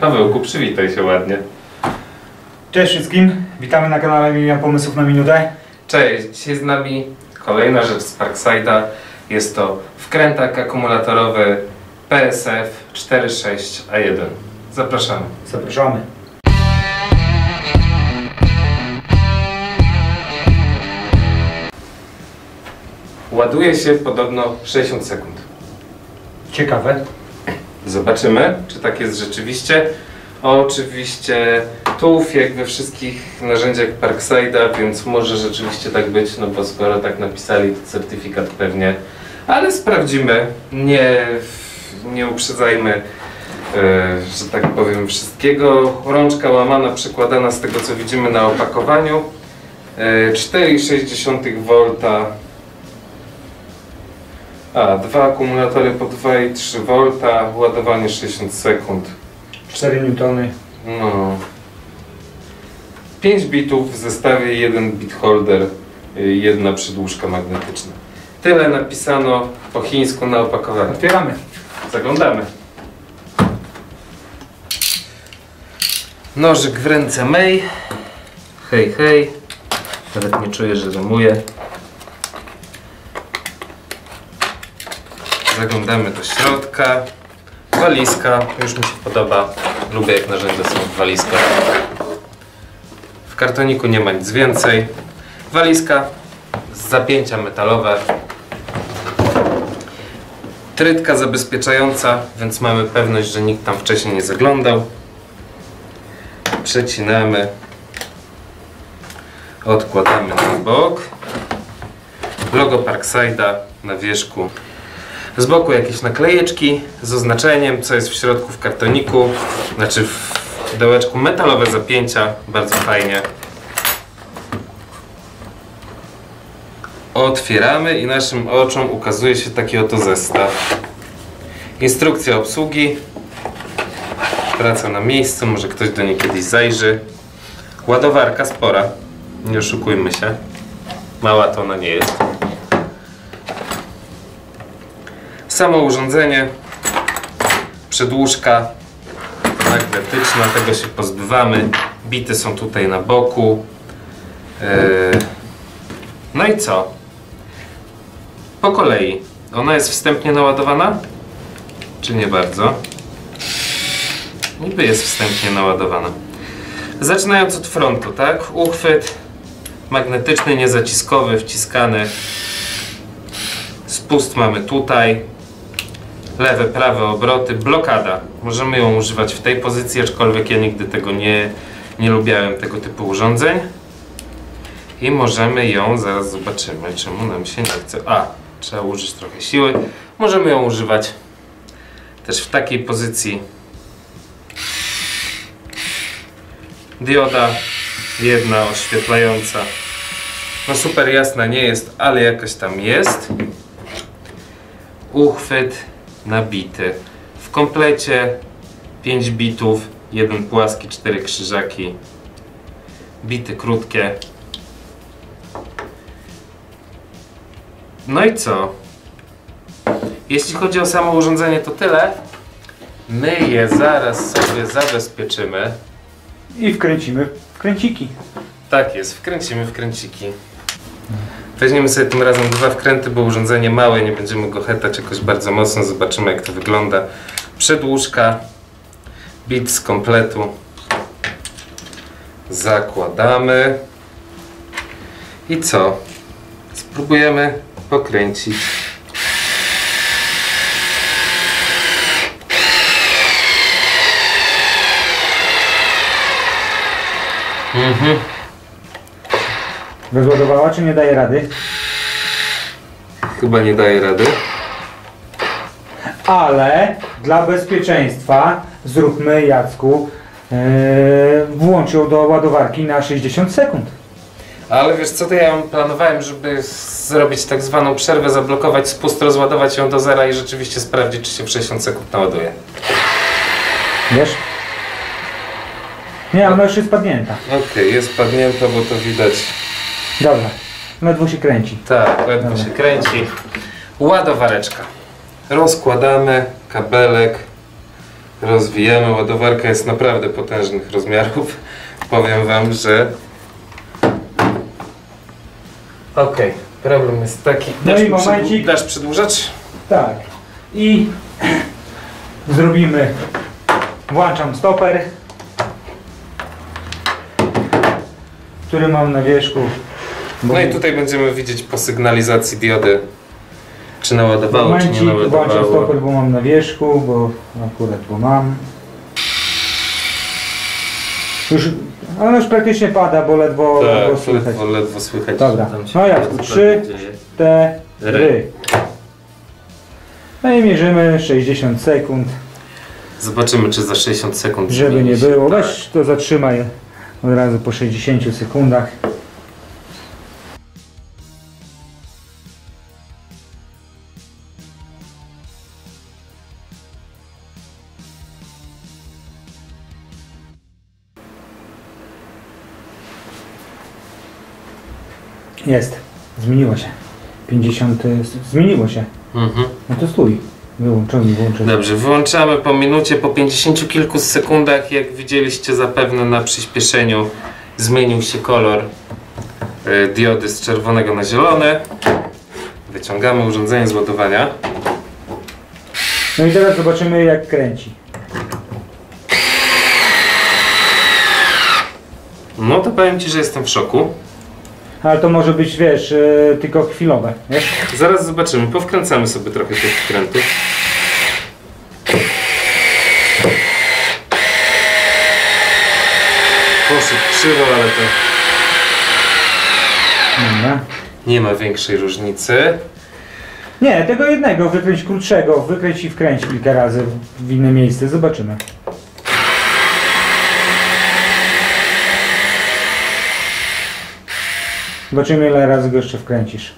Pawełku, przywitaj się ładnie. Cześć wszystkim, witamy na kanale Milion Pomysłów na Minutę. Cześć, dzisiaj z nami kolejna rzecz z Parkside'a. Jest to wkrętak akumulatorowy PSF 46A1. Zapraszamy. Zapraszamy. Ładuje się podobno 60 sekund. Ciekawe. Zobaczymy, czy tak jest rzeczywiście. Oczywiście tułów jak we wszystkich narzędziach Parkside'a, więc może rzeczywiście tak być, no bo skoro tak napisali, to certyfikat pewnie. Ale sprawdzimy, nie, nie uprzedzajmy, e, że tak powiem, wszystkiego. Rączka łamana, przekładana z tego co widzimy na opakowaniu. E, 4,6 V a, dwa akumulatory po 2,3 V, ładowanie 60 sekund. 4 newtony. No. 5 bitów w zestawie, jeden bit holder, y, jedna przedłużka magnetyczna. Tyle napisano po chińsku na opakowaniu. Otwieramy. Zaglądamy. Nożyk w ręce May. Hej, hej. Nawet nie czuję, że rymuję. Zaglądamy do środka. Walizka. Już mi się podoba. Lubię jak narzędzia są w walizkach. W kartoniku nie ma nic więcej. Walizka zapięcia metalowe. Trytka zabezpieczająca, więc mamy pewność, że nikt tam wcześniej nie zaglądał. Przecinamy. Odkładamy na bok. Logo Parkside'a na wierzchu. Z boku jakieś naklejeczki z oznaczeniem, co jest w środku w kartoniku, znaczy w pudełeczku metalowe zapięcia, bardzo fajnie. Otwieramy i naszym oczom ukazuje się taki oto zestaw. Instrukcja obsługi. Praca na miejscu, może ktoś do niej kiedyś zajrzy. Ładowarka spora, nie oszukujmy się. Mała to ona nie jest. Samo urządzenie, przedłużka magnetyczna, tego się pozbywamy. Bity są tutaj na boku. Yy, No i co? Po kolei. Ona jest wstępnie naładowana? Czy nie bardzo? Niby jest wstępnie naładowana. Zaczynając od frontu, tak? Uchwyt magnetyczny, niezaciskowy, wciskany. Spust mamy tutaj. Lewe, prawe obroty. Blokada. Możemy ją używać w tej pozycji, aczkolwiek ja nigdy tego nie, nie lubiałem, tego typu urządzeń. I możemy ją, zaraz zobaczymy, czemu nam się nie chce. A, trzeba użyć trochę siły. Możemy ją używać też w takiej pozycji. Dioda jedna oświetlająca. No super jasna nie jest, ale jakaś tam jest. Uchwyt nabity. W komplecie 5 bitów, jeden płaski, 4 krzyżaki. Bity krótkie. No i co? Jeśli chodzi o samo urządzenie, to tyle. My je zaraz sobie zabezpieczymy. I wkręcimy w kręciki. Tak jest, wkręcimy wkręciki. Weźmiemy sobie tym razem dwa wkręty, bo urządzenie małe, nie będziemy go hetać jakoś bardzo mocno. Zobaczymy jak to wygląda. Przedłużka, bit z kompletu. Zakładamy. I co? Spróbujemy pokręcić. Mhm. Wyładowała czy nie daje rady? Chyba nie daje rady. Ale dla bezpieczeństwa zróbmy Jacku yy, włącz ją do ładowarki na 60 sekund. Ale wiesz co, to ja planowałem, żeby zrobić tak zwaną przerwę, zablokować spust, rozładować ją do zera i rzeczywiście sprawdzić, czy się w 60 sekund naładuje. Wiesz? Nie, ona już jest padnięta. Okej, jest padnięta, bo to widać. Dobra. Ledwo się kręci. Tak, ledwo Dobra. się kręci. Ładowareczka. Rozkładamy kabelek Rozwijamy. Ładowarka jest naprawdę potężnych rozmiarów. Powiem Wam, że... Okej, problem jest taki. No Dasz i mi przedłu- momencik. Dasz przedłużacz? Tak. I zrobimy. Włączam stoper, który mam na wierzchu. Bo- No i tutaj będziemy widzieć po sygnalizacji diody, czy naładowało, czy nie Momencik, naładowało. stoper, bo mam na wierzchu, bo akurat bo mam. Już, ale już praktycznie pada, bo ledwo, ledwo Tak, słychać. ledwo, ledwo słychać. Dobra. No jak? Trzy. Cztery. No i mierzymy 60 sekund, Zobaczymy, czy za 60 sekund żeby nie było. Tak. Weź to zatrzymaj od razu po 60 sekundach. Jest. Zmieniło się. 50. Zmieniło się. Mhm. No to stój. Wyłączony, wyłączony. Dobrze, wyłączamy po minucie, po 50 kilku sekundach, jak widzieliście zapewne na przyspieszeniu, zmienił się kolor e, diody z czerwonego na zielony. Wyciągamy urządzenie z ładowania. No i teraz zobaczymy jak kręci. No to powiem Ci, że jestem w szoku. Ale to może być, wiesz, e, tylko chwilowe, wiesz? Zaraz zobaczymy, powkręcamy sobie trochę tych wkrętów. Poszedł krzywo, ale to Dobra. nie ma większej różnicy. Nie, tego jednego, wykręć krótszego, wykręć i wkręć kilka razy w inne miejsce, zobaczymy. Zobaczymy ile razy go jeszcze wkręcisz.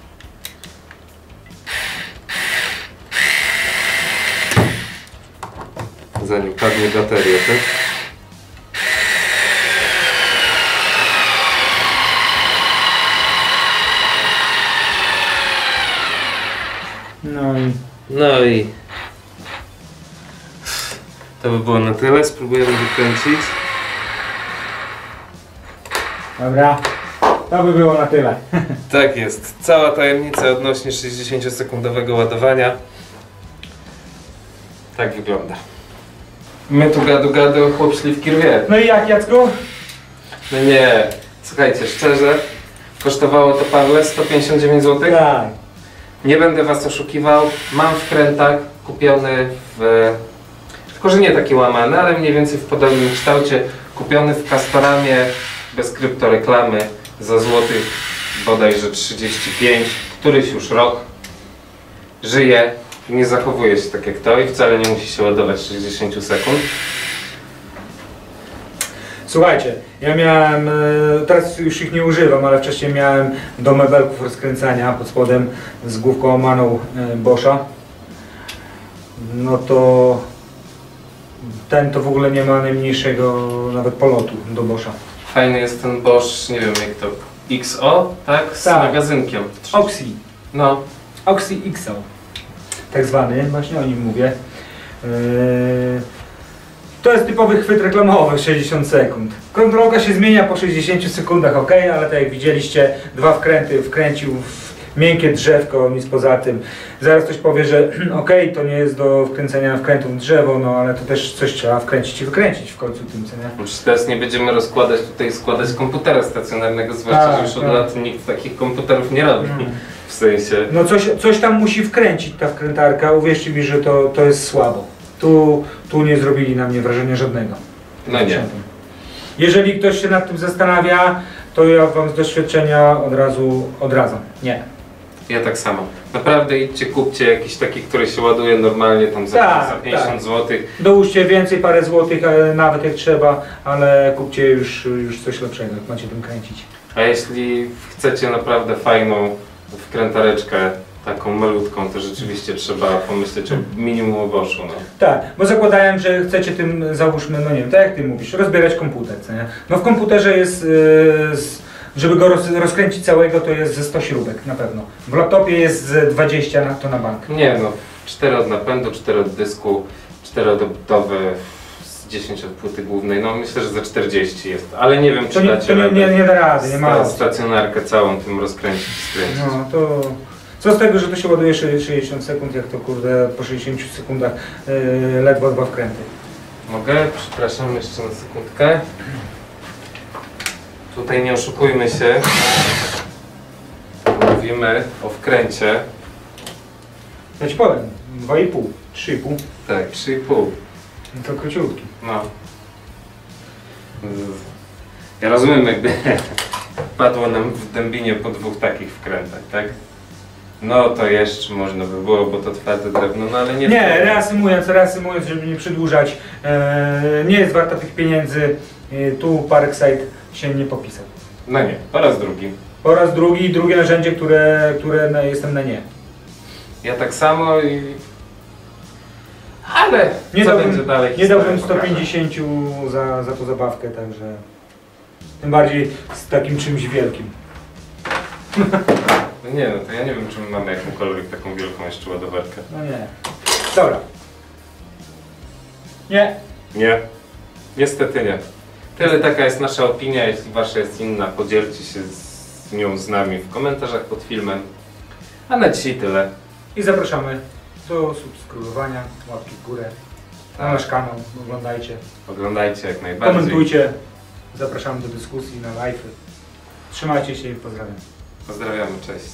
Zanim padnie bateria, tak? No i No i to by było na tyle. Spróbujemy wykręcić. dobra. To by było na tyle. Tak jest. Cała tajemnica odnośnie 60-sekundowego ładowania. Tak wygląda. My tu gadu gadu, chłop śliwki rwie. No i jak Jacku? No nie. Słuchajcie, szczerze, kosztowało to Pawle 159 zł. Tak. Nie będę was oszukiwał. Mam wkrętak kupiony w. Tylko, że nie taki łamany, ale mniej więcej w podobnym kształcie. Kupiony w Castoramie bez kryptoreklamy za złotych bodajże 35. Któryś już rok. Żyje. Nie zachowuje się tak jak to i wcale nie musi się ładować 60 sekund. Słuchajcie, ja miałem, e, teraz już ich nie używam, ale wcześniej miałem do mebelków rozkręcania pod spodem z główką omaną e, Boscha. No to ten to w ogóle nie ma najmniejszego nawet polotu do Boscha. Fajny jest ten Bosch, nie wiem jak to. XO, tak? Z Tak. magazynkiem. Oxy, No, Oxy XL, tak zwany, właśnie o nim mówię. E, To jest typowy chwyt reklamowy, 60 sekund. Kontrolka się zmienia po 60 sekundach, ok, ale tak jak widzieliście, dwa wkręty wkręcił w miękkie drzewko, nic poza tym. Zaraz ktoś powie, że ok, to nie jest do wkręcenia wkrętów w drzewo, no ale to też coś trzeba wkręcić i wykręcić w końcu tym, co nie? Już teraz nie będziemy rozkładać tutaj, składać komputera stacjonarnego, zwłaszcza, Tak, że już od tak. lat nikt takich komputerów nie robi. Mm. W sensie, No coś, coś tam musi wkręcić ta wkrętarka, uwierzcie mi, że to, to jest słabo. Tu, tu nie zrobili na mnie wrażenia żadnego. no nie. Jeżeli ktoś się nad tym zastanawia, to ja Wam z doświadczenia od razu odradzam. Nie. Ja tak samo. Naprawdę idźcie, kupcie jakiś taki, który się ładuje normalnie tam za, Tak, za 50 tak. zł. Dołóżcie więcej, parę złotych, e, nawet jak trzeba, ale kupcie już, już coś lepszego, jak macie tym kręcić. A jeśli chcecie naprawdę fajną wkrętareczkę, taką malutką, to rzeczywiście trzeba pomyśleć o minimum o Boschu. No. Tak, bo zakładałem, że chcecie tym, załóżmy, no nie wiem, tak jak Ty mówisz, rozbierać komputer, co nie? No w komputerze jest, e, z, żeby go roz, rozkręcić całego, to jest ze 100 śrubek, na pewno. W laptopie jest ze 20 na, to na bank. Nie no, 4 od napędu, 4 od dysku, czterodobowy z 10 od płyty głównej. No myślę, że za 40 jest, ale nie wiem, czy To nie, dacie to nie, nie, nie da rady, nie ma stacjonarkę całą tym rozkręcić skręcić. No to co z tego, że to się ładuje 60 sekund, jak to kurde po 60 sekundach yy, ledwo dwa wkręty. Mogę? Przepraszam jeszcze na sekundkę. Tutaj nie oszukujmy się. Mówimy o wkręcie. Ja ci powiem, 2,5, 3,5, Tak, 3,5. no to króciutki. No. Ja rozumiem, jakby padło nam w dębinie po dwóch takich wkrętach, tak? No to jeszcze można by było, bo to twarde drewno, no ale nie. Nie, reasumując, reasumując, żeby nie przedłużać, nie jest warta tych pieniędzy. E, tu Parkside się nie popisał. No nie, po raz drugi. Po raz drugi, drugie narzędzie, które, które na, jestem na nie. Ja tak samo i... Ale Nie dałbym, dalej? nie dałbym historia pokaże. 150 za, za tą zabawkę, także tym bardziej z takim czymś wielkim. No nie, no to ja nie wiem, czy my mamy jakąkolwiek taką wielką jeszcze ładowarkę. No nie. Dobra. Nie. Nie. Niestety nie. Tyle taka jest nasza opinia. Jeśli wasza jest inna, podzielcie się z nią z nami w komentarzach pod filmem. A na dzisiaj tyle. I zapraszamy do subskrybowania, łapki w górę, na nasz kanał, oglądajcie, Oglądajcie jak najbardziej. komentujcie, zapraszamy do dyskusji na live. Trzymajcie się i pozdrawiam. Pozdrawiamy, cześć.